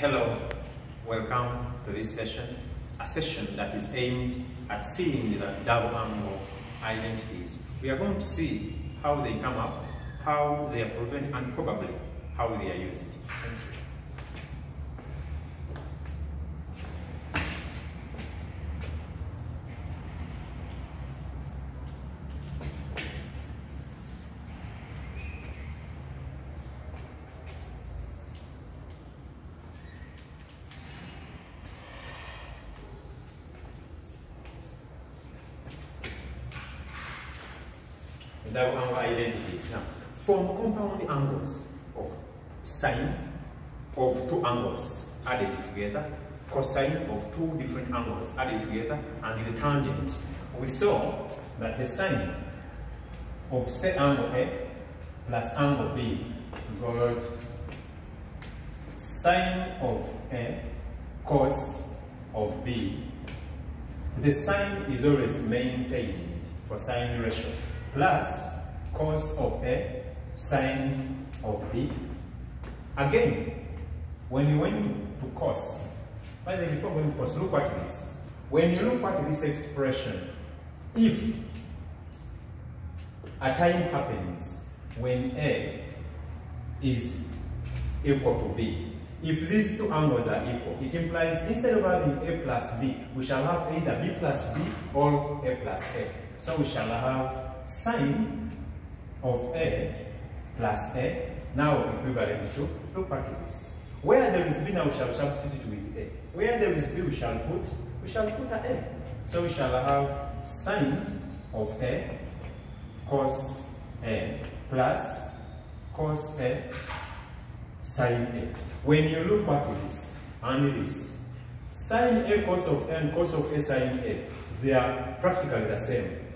Hello, welcome to this session, a session that is aimed at seeing the double angle identities. We are going to see how they come up, how they are proven, and probably how they are used. Double angle identities. Now, form compound angles of sine of two angles added together, cosine of two different angles added together, and the tangent. We saw that the sine of say angle A plus angle B got sine of A cos of B. The sine is always maintained for sine ratio plus cos of A sine of B. Again, when you went to, cos, by the way, before going to cos, look at this. When you look at this expression, if a time happens when A is equal to B, if these two angles are equal, it implies instead of having A plus B, we shall have either B plus B or A plus A. So we shall have sine of A plus A, now equivalent to, look at this. Where there is B now, we shall substitute with A. Where there is B, we shall put, we shall put a A. So we shall have sine of A cos A plus cos A sine A. When you look at this and this, sine A cos of A and cos of A sine A, they are practically the same.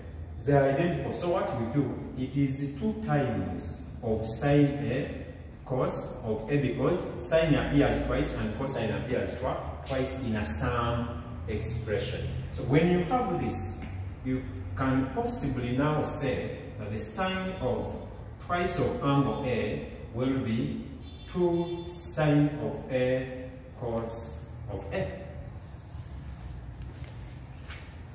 They are identical. So what we do, it is two times of sine A cos of A because sine appears twice and cosine appears twice in a sum expression. So when you have this, you can possibly now say that the sine of twice of angle A will be 2 sine of A cos of A.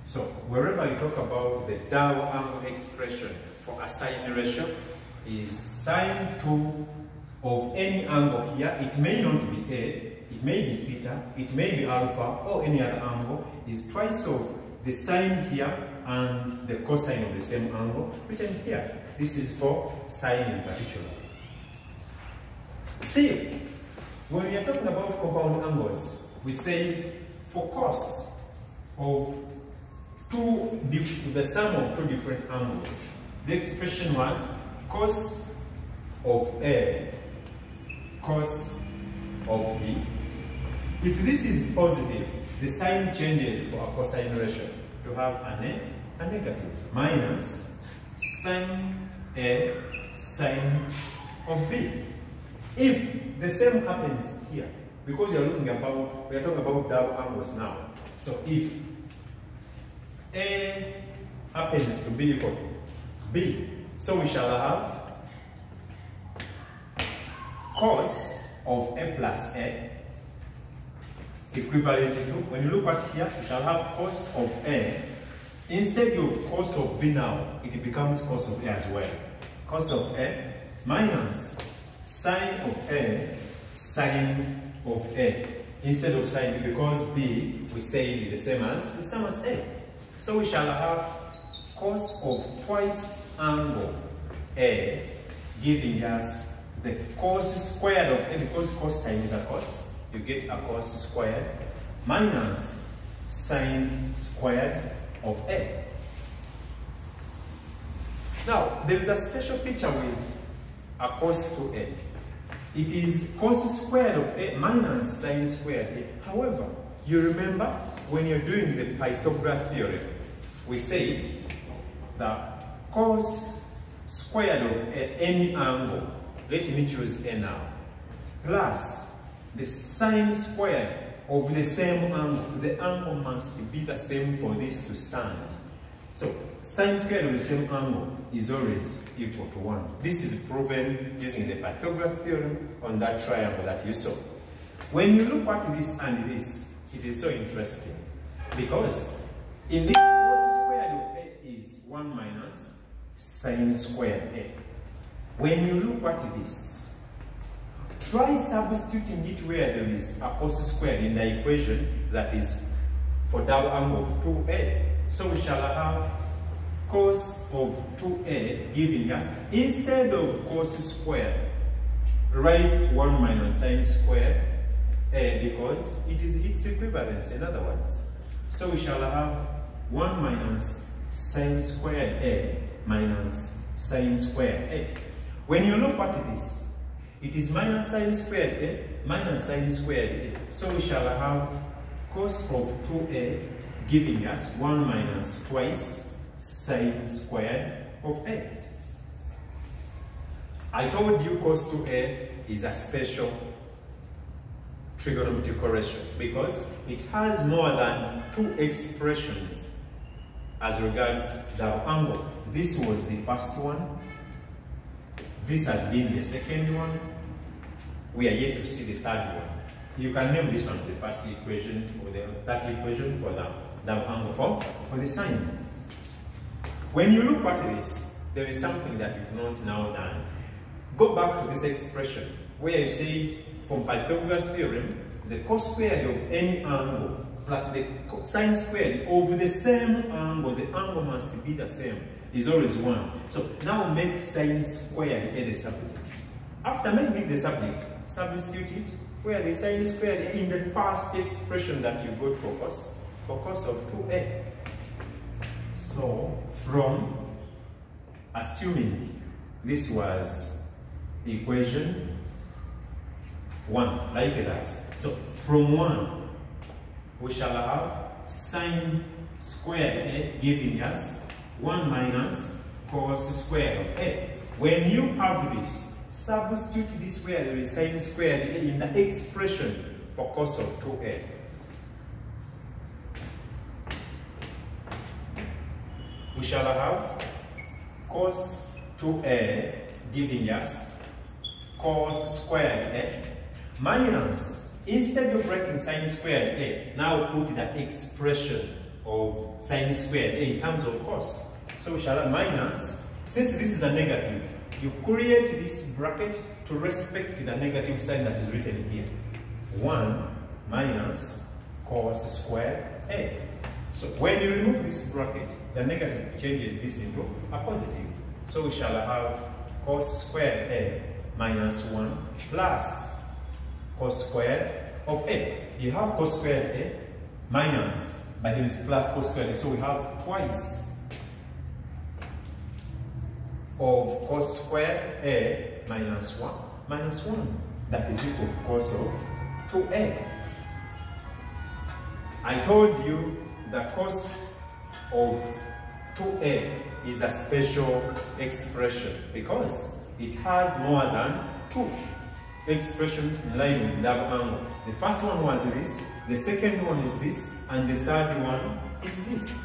So wherever you talk about the double angle expression for a sine ratio is sine 2 of any angle here. It may not be A, it may be theta, it may be alpha or any other angle is twice of the sine here and the cosine of the same angle written here. This is for sine in particular. Still, when we are talking about compound angles, we say for cos of two the sum of two different angles. The expression was cos of A cos of B. If this is positive, the sign changes for a cosine ratio to have an A, a negative, minus sine A sine of B. If the same happens here, because you're looking about, we are talking about double angles now. So if A happens to be equal to B, so we shall have cos of A plus A equivalent to, when you look at here, we shall have cos of A. Instead of cos of B now, it becomes cos of A as well. Cos of A minus sine of A, sine of A. Instead of sine because B, we say the same as, the same as A. So we shall have cos of twice angle A, giving us the cos squared of A, because cos times a cos, you get a cos squared minus sine squared of A. Now, there is a special feature with a cos to A. It is cos squared of A minus sine squared A. However, you remember when you're doing the Pythagoras theorem, we said that cos squared of any angle, let me choose A now, plus the sine squared of the same angle, the angle must be the same for this to stand. So sine squared of the same angle is always equal to 1. This is proven using the Pythagoras theorem on that triangle that you saw. When you look at this and this, it is so interesting because in this cos squared of A is 1 minus sine squared A. When you look at this, try substituting it where there is a cos squared in the equation that is for double angle of 2A. So we shall have cos of 2A giving us, instead of cos squared, write 1 minus sine squared Eh, because it is its equivalence in other words. So we shall have 1 minus sine squared A minus sine squared A. When you look at this, it is minus sine squared A minus sine squared A. So we shall have cos of 2A giving us 1 minus twice sine squared of A. I told you cos 2A is a special trigonometric ratio because it has more than two expressions as regards the angle. This was the first one. This has been the second one. We are yet to see the third one. You can name this one the first equation for the that equation for the double angle for, for the sine. When you look at this, there is something that you've not now done. Go back to this expression where you said from Pythagoras theorem, the cos squared of any angle plus the sine squared of the same angle, the angle must be the same, is always 1. So now make sine squared a the subject. After making the subject, substitute it where the sine squared in the first expression that you got for cos, for cos of 2a. So from assuming this was equation 1, like that. So from 1, we shall have sine squared a giving us 1 minus cos squared of a. When you have this, substitute this where there is sine squared a in the expression for cos of 2a. We shall have cos 2a giving us cos squared a minus, instead of writing sine squared a, now put the expression of sine squared a in terms of cos. So we shall have minus, since this is a negative, you create this bracket to respect the negative sign that is written here. 1 minus cos squared a. So when you remove this bracket, the negative changes this into a positive. So we shall have cos squared a minus 1 plus cos squared of a. You have cos squared a minus, but there is plus cos squared a. So we have twice of cos squared a minus 1 minus 1. That is equal to cos of 2a. I told you the cos of 2a is a special expression because it has more than two expressions in line with double angle. The first one was this, the second one is this, and the third one is this.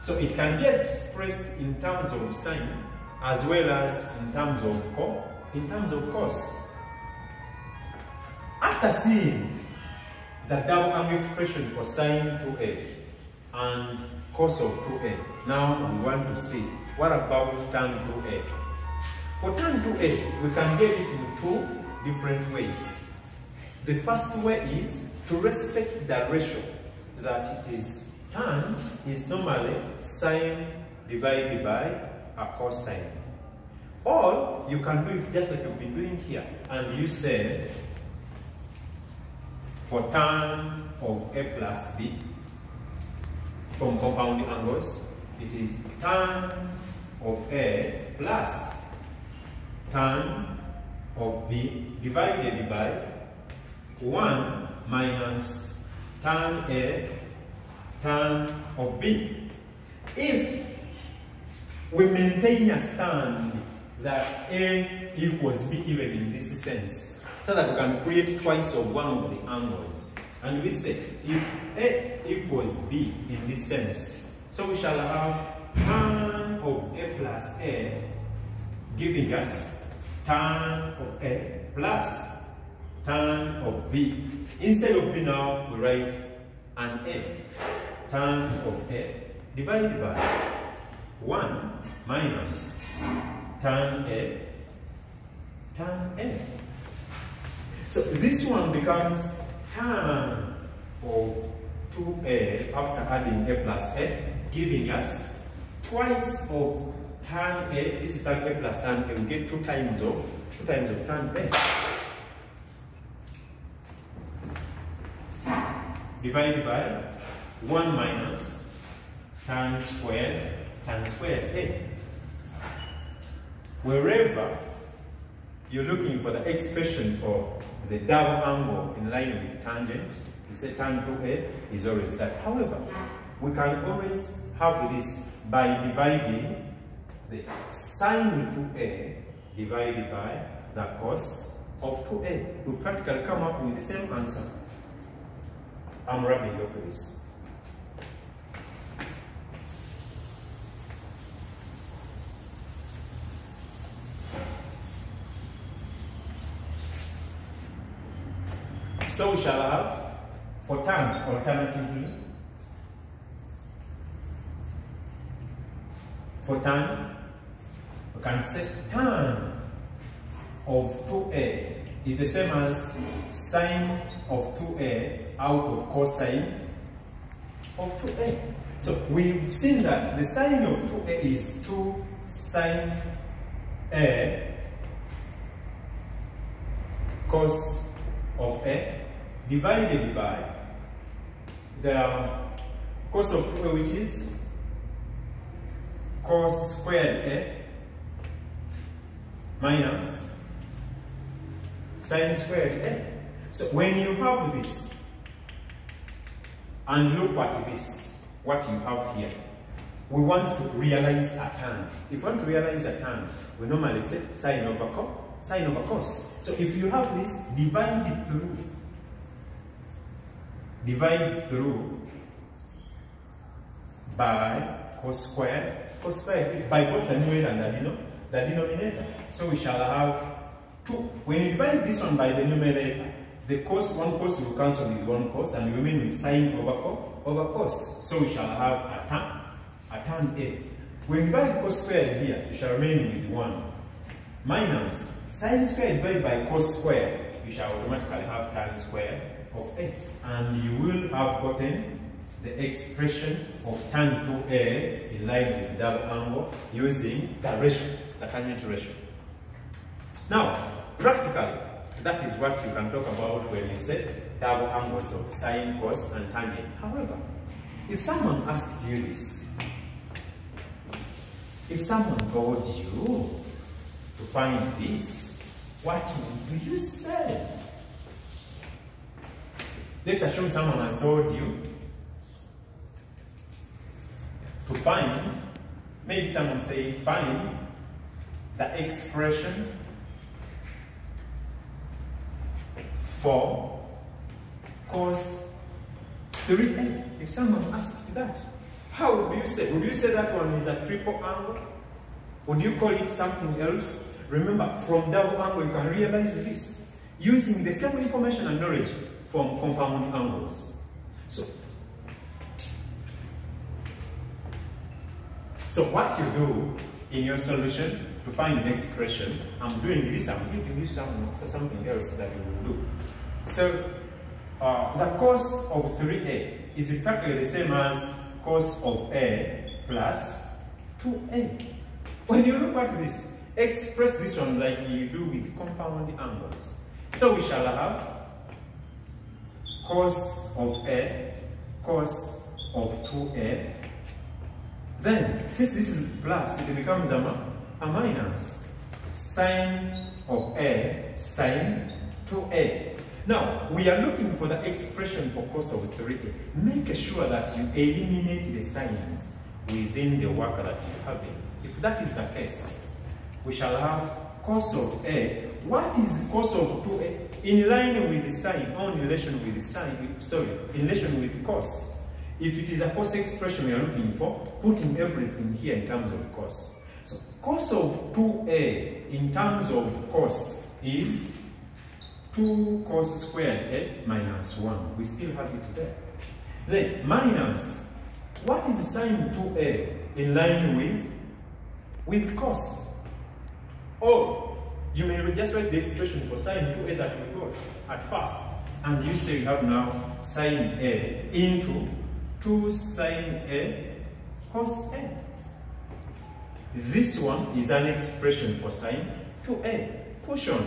So it can be expressed in terms of sine as well as in terms of co in terms of cos. After seeing the double angle expression for sine 2a and cos of 2a, now we want to see what about tan 2a. For tan 2a, we can get it in two different ways. The first way is to respect the ratio that it is tan is normally sine divided by a cosine. Or you can do it just like you've been doing here. And you say, for tan of a plus b, from compound angles, it is tan of a plus tan of b divided by 1 minus tan a tan of b. If we maintain a stand that A equals B even in this sense, so that we can create twice of one of the angles. And we say, if A equals B in this sense, so we shall have tan of A plus A giving us tan of A plus tan of b. Instead of b now, we write an a. Tan of a divided by 1 minus tan a, tan a. So this one becomes tan of 2a after adding a plus a, giving us twice of tan a, this is tan a plus tan a, we get two times of, two times of tan a. Divided by 1 minus tan squared, tan squared a. Wherever you're looking for the expression for the double angle in line with tangent, you say tan 2a is always that. However, we can always have this by dividing the sine 2a divided by the cos of 2a. We practically come up with the same answer. I'm rubbing off this. So we shall have for tan alternatively for tan tan of 2a is the same as sine of 2a out of cosine of 2a. So we've seen that the sine of 2a is 2 sine a cos of a divided by the um, cos of 2a which is cos squared a minus sine squared a. So when you have this and look at this, what you have here, we want to realize a tan. If we want to realize a tan, we normally say sine over cos, sine over cos. So if you have this, divide it through. Divide through by cos squared, cos squared by both the numerator and the, the denominator. So we shall have 2. When you divide this one by the numerator, the cos, one cos will cancel with one cos and you remain with sine over, cos, over cos. So we shall have a tan, a tan A. When you divide cos squared here, you shall remain with 1. Minus sine squared divided by cos squared, you shall automatically have tan squared of A. And you will have gotten the expression of tan 2A in line with double angle using the ratio, the tangent ratio. Now, practically, that is what you can talk about when you say double angles of sine, cos, and tangent. However, if someone asked you this, if someone told you to find this, what would you say? Let's assume someone has told you to find, maybe someone say find the expression for cos 3a. If someone asked that, how would you say? Would you say that one is a triple angle? Would you call it something else? Remember, from double angle you can realize this using the same information and knowledge from compound angles. So, so what you do in your solution to find the expression, I'm doing this, I'm giving you some, something else that you will do. So, uh, the cos of 3a is exactly the same as cos of a plus 2a. When you look at this, express this one like you do with compound angles. So we shall have cos of a, cos of 2a. Then, since this is plus, it becomes a, a minus. Sine of a, sine 2a. Now, we are looking for the expression for cos of 3a. Make sure that you eliminate the sines within the work that you're having. If that is the case, we shall have cos of a. What is cos of 2a? In line with the sine, or in relation with the sine, sorry, in relation with cos. If it is a cos expression we are looking for, putting everything here in terms of cos. So cos of 2a in terms of cos is 2 cos squared a minus 1. We still have it there. Then minus, what is sine 2a in line with, with cos? Or you may just write the expression for sine 2a that we got at first. And you say you have now sine a into 2 sine a cos a. This one is an expression for sine 2a. Push on.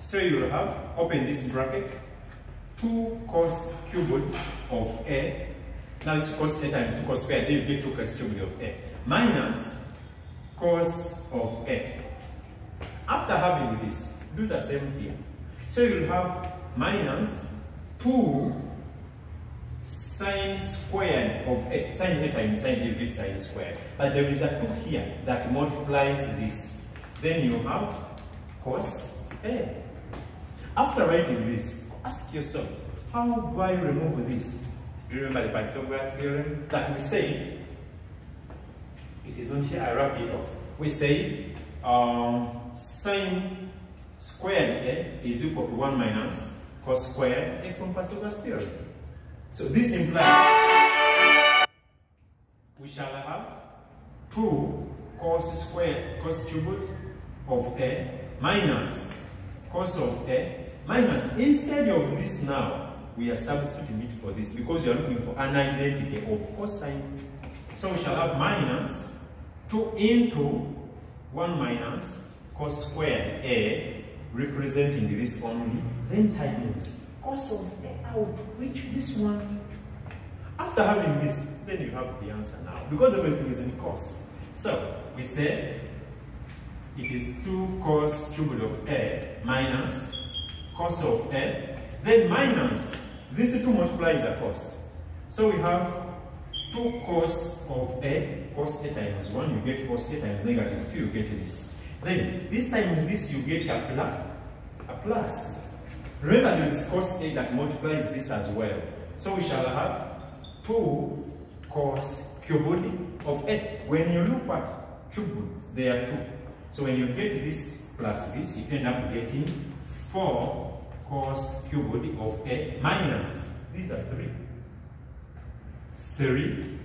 So you will have, open this bracket, 2 cos cubed of a. Now this cos a times 2 cos squared, you get 2 cos cubed of a. Minus cos of a. After having this, do the same here. So you will have minus 2 sine squared of a. Sine a times sine a, sine squared. But there is a 2 here that multiplies this. Then you have cos a. After writing this, ask yourself, how do I remove this? You remember the Pythagorean theorem that we say, it is not here, I rubbed it off. We say um, sine squared a is equal to 1 minus cos squared a from Pythagoras theorem. So this implies we shall have 2 cos squared, cos cubed of a minus cos of a minus. Instead of this now, we are substituting it for this because you are looking for an identity of cosine. So we shall have minus 2 into 1 minus cos squared a representing this only, then times cos of a out, which this one. After having this, then you have the answer now because everything is in cos. So we say it is 2 cos cubed of a minus cos of a, then minus, these two multiplies a cos. So we have 2 cos of a, cos a times 1, you get cos a times negative 2, you get this. Then this times this, you get a plus. A plus. Remember there is cos a that multiplies this as well. So we shall have 2 cos cubed of a. When you look at cubes, they are 2. So when you get this plus this, you end up getting 4 cos cubed of a minus, these are 3. 3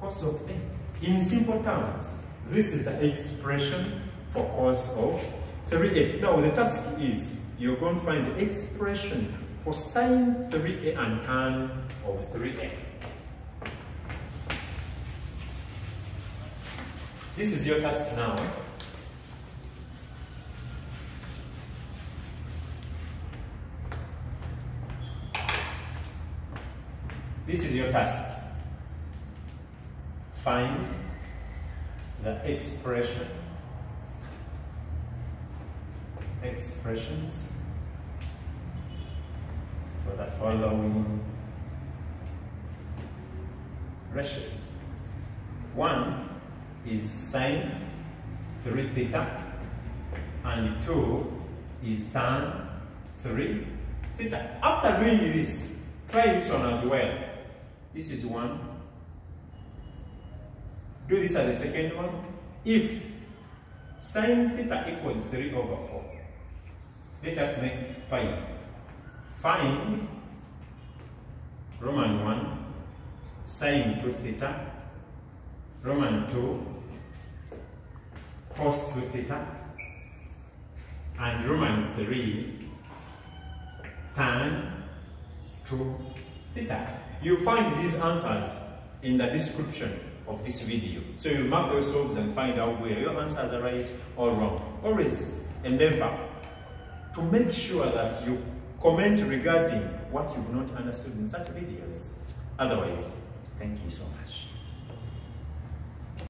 cos of a. In simple terms, this is the expression for cos of 3a. Now the task is, you're going to find the expression for sine 3a and tan of 3a. This is your task now. This is your task. Find the expression, expressions for the following ratios. One is sine 3 theta and 2 is tan 3 theta. After doing this, try this one as well. This is one. Do this as the second one. If sine theta equals 3 over 4, let us make 5. Find Roman 1 sine 2 theta, Roman 2 cos 2 theta, and Roman 3 tan 2 theta. You find these answers in the description of this video. So you mark yourselves and find out where your answers are right or wrong. Always endeavor to make sure that you comment regarding what you've not understood in such videos. Otherwise, thank you so much.